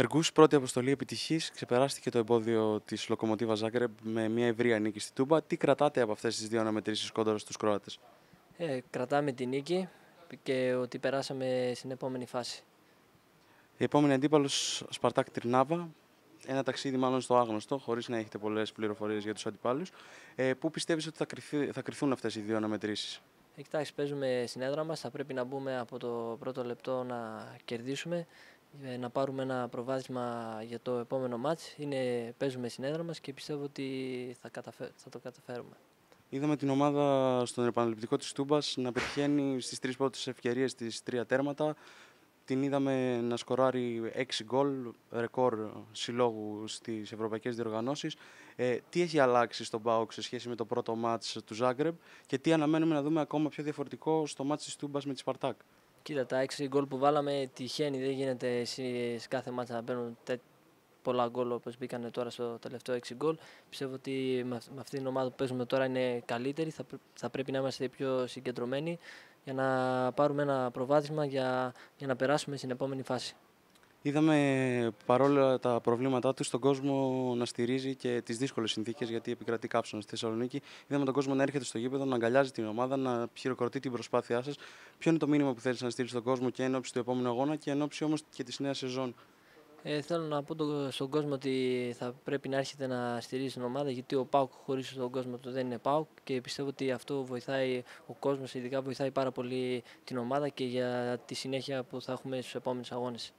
Εργούς, πρώτη αποστολή επιτυχής. Ξεπεράστηκε το εμπόδιο της Λοκομοτίβα Ζάγκρεπ με μια ευρία νίκη στη Τούμπα. Τι κρατάτε από αυτές τις δύο αναμετρήσεις κόντρα στους Κροάτες; Ε, κρατάμε τη νίκη και ότι περάσαμε στην επόμενη φάση. Η επόμενη αντίπαλος Σπαρτάκ Τρινάβα. Ένα ταξίδι μάλλον στο άγνωστο, χωρίς να έχετε πολλές πληροφορίες για τους αντιπάλους. Ε, πού πιστεύεις ότι θα, κρυφθεί, θα κρυφθούν αυτές οι δύο αναμετρήσεις; Κοιτάξτε, παίζουμε στην έδρα μας. Θα πρέπει να μπούμε από το πρώτο λεπτό να κερδίσουμε, ε, να πάρουμε ένα προβάδισμα για το επόμενο μάτς. Είναι, παίζουμε στην έδρα μας και πιστεύω ότι θα, καταφέ, θα το καταφέρουμε. Είδαμε την ομάδα στον επαναληπτικό της Τούμπας να πετυχαίνει στις τρεις πρώτες ευκαιρίες τις τρία τέρματα. Την είδαμε να σκοράρει 6 γκολ, ρεκόρ συλλόγου στις ευρωπαϊκές διοργανώσεις. Ε, τι έχει αλλάξει στον ΠΑΟΚ σε σχέση με το πρώτο μάτς του Ζάγκρεπ και τι αναμένουμε να δούμε ακόμα πιο διαφορετικό στο μάτς της Τούμπας με τη Σπαρτάκ; Κοίτα, τα 6 γκολ που βάλαμε τυχαίνει, δεν γίνεται σε κάθε μάτς να μπαίνουν πολλά γκολ όπως μπήκαν τώρα στο τελευταίο 6 γκολ. Πιστεύω ότι με αυτή την ομάδα που παίζουμε τώρα είναι καλύτερη, θα, θα πρέπει να είμαστε πιο συγκεντρωμένοι για να πάρουμε ένα προβάδισμα για, για να περάσουμε στην επόμενη φάση. Είδαμε παρόλα τα προβλήματά του στον κόσμο να στηρίζει και τις δύσκολες συνθήκες γιατί επικρατεί κάψονα στη Θεσσαλονίκη. Είδαμε τον κόσμο να έρχεται στο γήπεδο, να αγκαλιάζει την ομάδα, να χειροκροτεί την προσπάθειά σας. Ποιο είναι το μήνυμα που θέλεις να στείλεις στον κόσμο και εν του επόμενου αγώνα και εν όμως και της νέας σεζόν; Ε, θέλω να πω στον κόσμο ότι θα πρέπει να έρχεται να στηρίζει την ομάδα γιατί ο Πάουκ χωρίς τον κόσμο του δεν είναι Πάουκ και πιστεύω ότι αυτό βοηθάει ο κόσμος, ειδικά βοηθάει πάρα πολύ την ομάδα και για τη συνέχεια που θα έχουμε στους επόμενους αγώνες.